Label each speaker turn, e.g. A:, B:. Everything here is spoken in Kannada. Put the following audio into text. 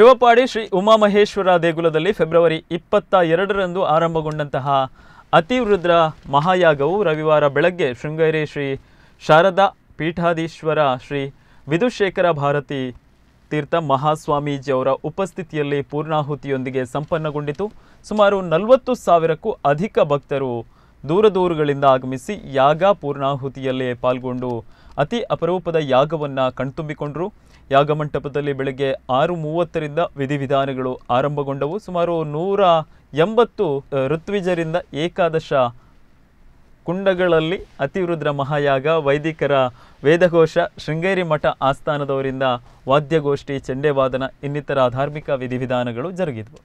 A: ಶಿವಪಾಡಿ ಶ್ರೀ ಉಮಾಮಹೇಶ್ವರ ದೇಗುಲದಲ್ಲಿ ಫೆಬ್ರವರಿ ಇಪ್ಪತ್ತ ಎರಡರಂದು ಆರಂಭಗೊಂಡಂತಹ ಅತಿವೃದ್ರ ಮಹಾಯಾಗವು ರವಿವಾರ ಬೆಳಗ್ಗೆ ಶೃಂಗೇರಿ ಶ್ರೀ ಶಾರದಾ ಪೀಠಾಧೀಶ್ವರ ಶ್ರೀ ವಿಧುಶೇಖರ ಭಾರತಿ ತೀರ್ಥ ಮಹಾಸ್ವಾಮೀಜಿ ಅವರ ಉಪಸ್ಥಿತಿಯಲ್ಲಿ ಪೂರ್ಣಾಹುತಿಯೊಂದಿಗೆ ಸಂಪನ್ನಗೊಂಡಿತು. ಸುಮಾರು ನಲವತ್ತು ಸಾವಿರಕ್ಕೂ ಅಧಿಕ ಭಕ್ತರು ದೂರ ದೂರುಗಳಿಂದ ಆಗಮಿಸಿ ಯಾಗ ಪೂರ್ಣಾಹುತಿಯಲ್ಲಿ ಪಾಲ್ಗೊಂಡು ಅತಿ ಅಪರೂಪದ ಯಾಗವನ್ನು ಕಣ್ತುಂಬಿಕೊಂಡರು. ಯಾಗ ಮಂಟಪದಲ್ಲಿ ಬೆಳಗ್ಗೆ ಆರು ಮೂವತ್ತರಿಂದ ವಿಧಿವಿಧಾನಗಳು ಆರಂಭಗೊಂಡವು. ಸುಮಾರು ನೂರ ಎಂಬತ್ತು ಋತ್ವಿಜರಿಂದ ಏಕಾದಶ ಕುಂಡಗಳಲ್ಲಿ ಅತಿವೃದ್ರ ಮಹಾಯಾಗ ವೈದಿಕರ ವೇದಘೋಷ, ಶೃಂಗೇರಿ ಮಠ ಆಸ್ಥಾನದವರಿಂದ ವಾದ್ಯಗೋಷ್ಠಿ, ಚಂಡೆವಾದನ ಇನ್ನಿತರ ಧಾರ್ಮಿಕ ವಿಧಿವಿಧಾನಗಳು ಜರುಗಿದವು.